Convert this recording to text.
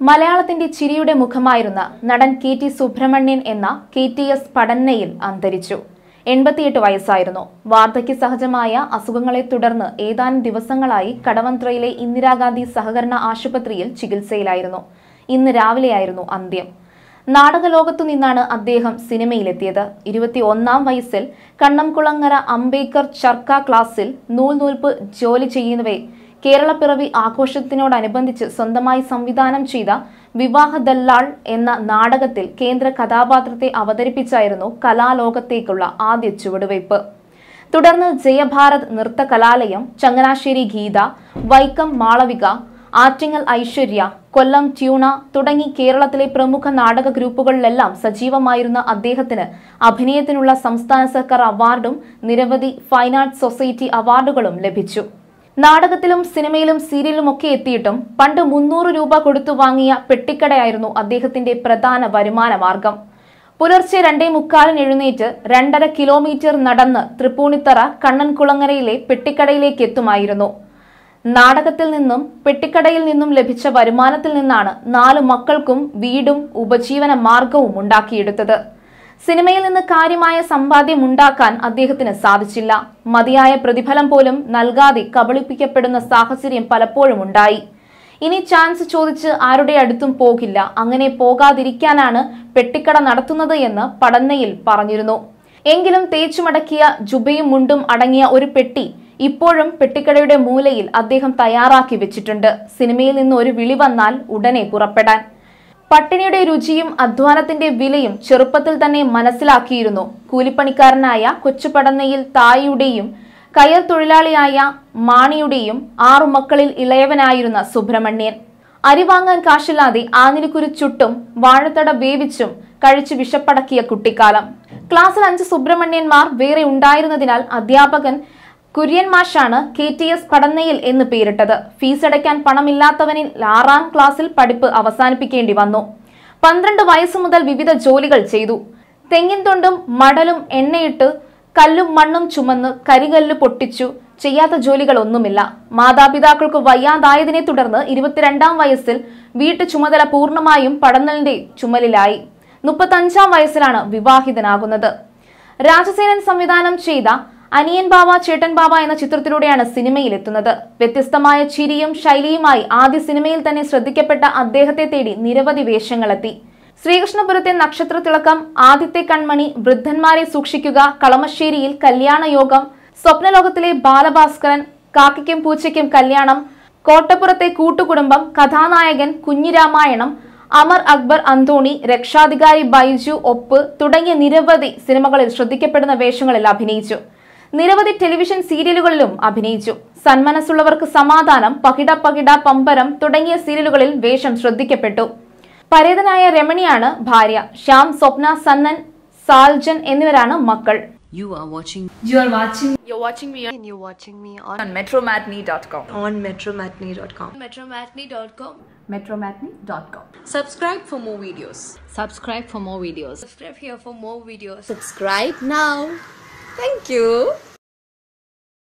മലയാളത്തിന്റെ ചിരിയുടെ മുഖമായിരുന്ന നടൻ കെ ടി സുബ്രഹ്മണ്യൻ എന്ന കെ ടി എസ് പടന്നയിൽ അന്തരിച്ചു. എൺപത്തിയെട്ട് വയസ്സായിരുന്നു. വാർദ്ധക്യ സഹജമായ അസുഖങ്ങളെ തുടർന്ന് ഏതാനും ദിവസങ്ങളായി കടവന്ത്രയിലെ ഇന്ദിരാഗാന്ധി സഹകരണ ആശുപത്രിയിൽ ചികിത്സയിലായിരുന്നു. ഇന്ന് രാവിലെയായിരുന്നു അന്ത്യം. നാടകലോകത്തു നിന്നാണ് അദ്ദേഹം സിനിമയിലെത്തിയത്. ഇരുപത്തി ഒന്നാം വയസ്സിൽ കണ്ണംകുളങ്ങര അംബേദ്കർ ചർക്ക ക്ലാസിൽ നൂൽ നൂൽപ്പ് ജോലി ചെയ്യുന്നവേ കേരളപ്പിറവി ആഘോഷത്തിനോടനുബന്ധിച്ച് സ്വന്തമായി സംവിധാനം ചെയ്ത വിവാഹ ദല്ലാൾ എന്ന നാടകത്തിൽ കേന്ദ്ര കഥാപാത്രത്തെ അവതരിപ്പിച്ചായിരുന്നു കലാലോകത്തേക്കുള്ള ആദ്യ ചുവടുവയ്പ്. തുടർന്ന് ജയഭാരത് നൃത്ത കലാലയം ചങ്ങനാശ്ശേരി ഗീത വൈക്കം മാളവിക ആറ്റിങ്ങൽ ഐശ്വര്യ കൊല്ലം ട്യൂണ തുടങ്ങി കേരളത്തിലെ പ്രമുഖ നാടക ഗ്രൂപ്പുകളിലെല്ലാം സജീവമായിരുന്ന അദ്ദേഹത്തിന് അഭിനയത്തിനുള്ള സംസ്ഥാന സർക്കാർ അവാർഡും നിരവധി ഫൈൻ ആർട്സ് സൊസൈറ്റി അവാർഡുകളും ലഭിച്ചു. നാടകത്തിലും സിനിമയിലും സീരിയലിലും ഒക്കെ എത്തിയിട്ടും പണ്ട് മുന്നൂറ് രൂപ കൊടുത്തു വാങ്ങിയ പെട്ടിക്കടയായിരുന്നു അദ്ദേഹത്തിന്റെ പ്രധാന വരുമാന മാർഗം. പുലർച്ചെ രണ്ടേ മുക്കാലിന് എഴുന്നേറ്റ് രണ്ടര കിലോമീറ്റർ നടന്ന് തൃപ്പൂണിത്തറ കണ്ണൻകുളങ്ങരയിലെ പെട്ടിക്കടയിലേക്ക് എത്തുമായിരുന്നു. നാടകത്തിൽ നിന്നും പെട്ടിക്കടയിൽ നിന്നും ലഭിച്ച വരുമാനത്തിൽ നിന്നാണ് നാല് മക്കൾക്കും വീടും ഉപജീവന മാർഗവും ഉണ്ടാക്കിയെടുത്തത്. സിനിമയിൽ നിന്ന് കാര്യമായ സമ്പാദ്യം ഉണ്ടാക്കാൻ അദ്ദേഹത്തിന് സാധിച്ചില്ല. മതിയായ പ്രതിഫലം പോലും നൽകാതെ കബളിപ്പിക്കപ്പെടുന്ന സാഹചര്യം പലപ്പോഴും ഉണ്ടായി. ഇനി ചാൻസ് ചോദിച്ച് ആരുടെ അടുത്തും പോകില്ല. അങ്ങനെ പോകാതിരിക്കാനാണ് പെട്ടിക്കട നടത്തുന്നത് എന്ന് പടന്നയിൽ പറഞ്ഞിരുന്നു. എങ്കിലും തേച്ചുമടക്കിയ ജുബയും മുണ്ടും അടങ്ങിയ ഒരു പെട്ടി ഇപ്പോഴും പെട്ടിക്കടയുടെ മൂലയിൽ അദ്ദേഹം തയ്യാറാക്കി വെച്ചിട്ടുണ്ട്. സിനിമയിൽ നിന്ന് ഒരു വിളി വന്നാൽ ഉടനെ പുറപ്പെടാൻ. പട്ടിണിയുടെ രുചിയും അധ്വാനത്തിന്റെ വിലയും ചെറുപ്പത്തിൽ തന്നെ മനസ്സിലാക്കിയിരുന്നു. കൂലിപ്പണിക്കാരനായ കൊച്ചുപടന്നയിൽ തായിയുടെയും കയർ തൊഴിലാളിയായ മാണിയുടെയും ആറു മക്കളിൽ ഇളയവനായിരുന്ന സുബ്രഹ്മണ്യൻ. അരി വാങ്ങാൻ കാശില്ലാതെ ആനിലിക്കുരു ചുട്ടും വാഴത്തട വേവിച്ചും കഴിച്ച് വിഷപ്പടക്കിയ കുട്ടിക്കാലം. ക്ലാസ്സിൽ അഞ്ച് സുബ്രഹ്മണ്യന്മാർ വേറെ ഉണ്ടായിരുന്നതിനാൽ അധ്യാപകൻ കുര്യൻ മാഷാണ് കെ ടി എസ് പടന്നയിൽ എന്ന് പേരിട്ടത്. ഫീസടയ്ക്കാൻ പണമില്ലാത്തവനിൽ ആറാം ക്ലാസ്സിൽ പഠിപ്പ് അവസാനിപ്പിക്കേണ്ടി വന്നു. പന്ത്രണ്ട് വയസ്സു മുതൽ വിവിധ ജോലികൾ ചെയ്തു. തെങ്ങിൻ തൊണ്ടും മടലും എണ്ണയിട്ട് കല്ലും മണ്ണും ചുമന്ന് കരികല്ല് പൊട്ടിച്ചു. ചെയ്യാത്ത ജോലികളൊന്നുമില്ല. മാതാപിതാക്കൾക്ക് വയ്യാതായതിനെ തുടർന്ന് ഇരുപത്തിരണ്ടാം വയസ്സിൽ വീട്ടു ചുമതല പൂർണമായും പടന്നലിന്റെ ചുമലിലായി. മുപ്പത്തഞ്ചാം വയസ്സിലാണ് വിവാഹിതനാകുന്നത്. രാജസേനൻ സംവിധാനം ചെയ്ത അനിയൻ ബാവ ചേട്ടൻ ബാവ എന്ന ചിത്രത്തിലൂടെയാണ് സിനിമയിൽ എത്തുന്നത് വ്യത്യസ്തമായ ചിരിയും ശൈലിയുമായി ആദ്യ സിനിമയിൽ തന്നെ ശ്രദ്ധിക്കപ്പെട്ട അദ്ദേഹത്തെ തേടി നിരവധി വേഷങ്ങളെത്തി. ശ്രീകൃഷ്ണപുരത്തെ നക്ഷത്ര തിളക്കം ആദ്യത്തെ കൺമണി വൃദ്ധന്മാരെ സൂക്ഷിക്കുക കളമശ്ശേരിയിൽ കല്യാണയോഗം സ്വപ്നലോകത്തിലെ ബാലഭാസ്കരൻ കാക്കയ്ക്കും പൂച്ചയ്ക്കും കല്യാണം കോട്ടപ്പുറത്തെ കൂട്ടുകുടുംബം കഥാനായകൻ കുഞ്ഞിരാമായണം അമർ അക്ബർ അന്തോണി രക്ഷാധികാരി ബൈജു ഒപ്പ് തുടങ്ങിയ നിരവധി സിനിമകളിൽ ശ്രദ്ധിക്കപ്പെടുന്ന വേഷങ്ങളിൽ അഭിനയിച്ചു. നിരവധി ടെലിവിഷൻ സീരിയലുകളിലും അഭിനയിച്ചു സന്മനസ്സുള്ളവർക്ക് സമാധാനം പകിട പകിട പമ്പരം തുടങ്ങിയ സീരിയലുകളിൽ വേഷം ശ്രദ്ധിക്കപ്പെട്ടു പരേതനായ രമണിയാണ് ഭാര്യ ശ്യാം സ്വപ്ന സന്നൻ സാൽജൻ എന്നിവരാണ് മക്കൾ You are watching You are watching You're watching me and you're watching me on, on metromatney.com. on metromatney.com. metromatney.com. metromatney.com Subscribe for more videos. subscribe for more videos. Subscribe here for more videos. Subscribe now. Thank you.